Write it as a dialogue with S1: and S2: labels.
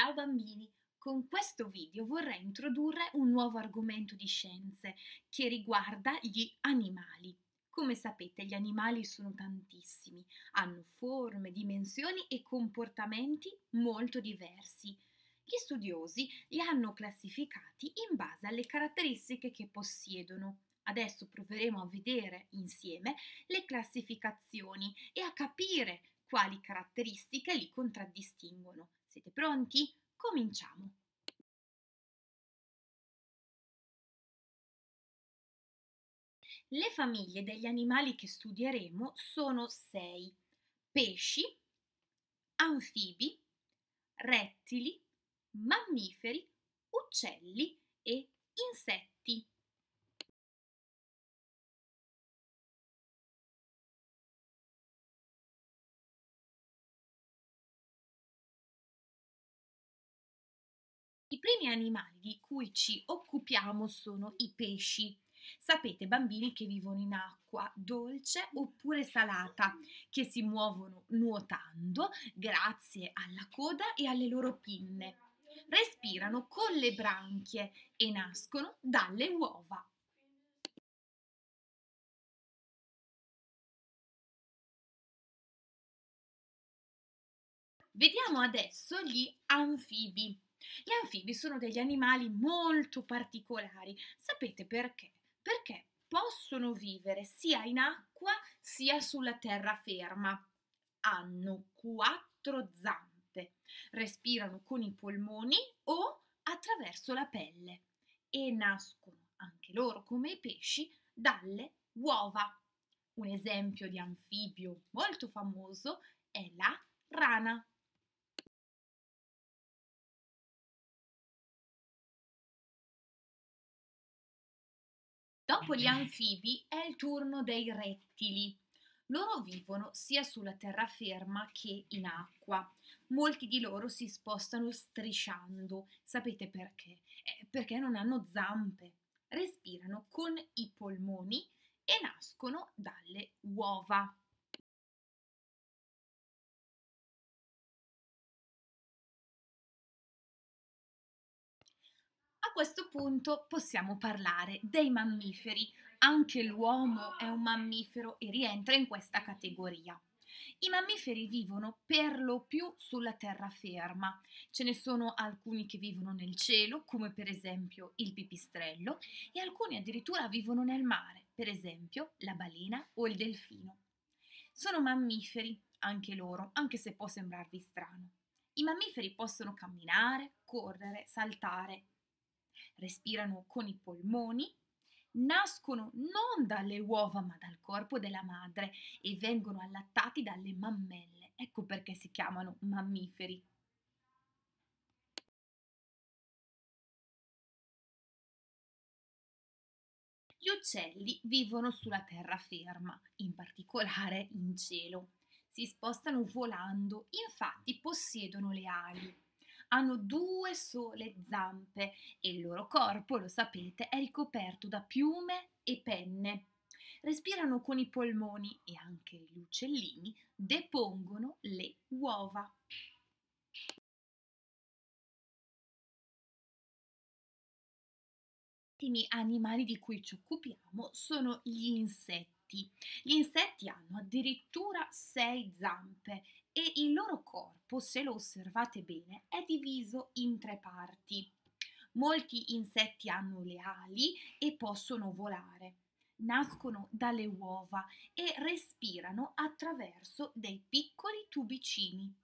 S1: Ciao bambini! Con questo video vorrei introdurre un nuovo argomento di scienze che riguarda gli animali. Come sapete gli animali sono tantissimi, hanno forme, dimensioni e comportamenti molto diversi. Gli studiosi li hanno classificati in base alle caratteristiche che possiedono. Adesso proveremo a vedere insieme le classificazioni e a capire quali caratteristiche li contraddistinguono. Siete pronti? Cominciamo! Le famiglie degli animali che studieremo sono sei. Pesci, anfibi, rettili, mammiferi, uccelli e insetti. Primi animali di cui ci occupiamo sono i pesci. Sapete, bambini che vivono in acqua dolce oppure salata, che si muovono nuotando grazie alla coda e alle loro pinne. Respirano con le branchie e nascono dalle uova. Vediamo adesso gli anfibi. Gli anfibi sono degli animali molto particolari. Sapete perché? Perché possono vivere sia in acqua sia sulla terraferma. Hanno quattro zampe, respirano con i polmoni o attraverso la pelle e nascono anche loro come i pesci dalle uova. Un esempio di anfibio molto famoso è la rana. Dopo gli anfibi è il turno dei rettili. Loro vivono sia sulla terraferma che in acqua. Molti di loro si spostano strisciando. Sapete perché? Eh, perché non hanno zampe. Respirano con i polmoni e nascono dalle uova. A questo punto possiamo parlare dei mammiferi. Anche l'uomo è un mammifero e rientra in questa categoria. I mammiferi vivono per lo più sulla terraferma. Ce ne sono alcuni che vivono nel cielo, come per esempio il pipistrello, e alcuni addirittura vivono nel mare, per esempio la balena o il delfino. Sono mammiferi, anche loro, anche se può sembrarvi strano. I mammiferi possono camminare, correre, saltare, respirano con i polmoni, nascono non dalle uova ma dal corpo della madre e vengono allattati dalle mammelle. Ecco perché si chiamano mammiferi. Gli uccelli vivono sulla terraferma, in particolare in cielo. Si spostano volando, infatti possiedono le ali hanno due sole zampe e il loro corpo, lo sapete, è ricoperto da piume e penne. Respirano con i polmoni e anche gli uccellini depongono le uova. I ultimi animali di cui ci occupiamo sono gli insetti. Gli insetti hanno addirittura sei zampe e il loro corpo, se lo osservate bene, è diviso in tre parti. Molti insetti hanno le ali e possono volare. Nascono dalle uova e respirano attraverso dei piccoli tubicini.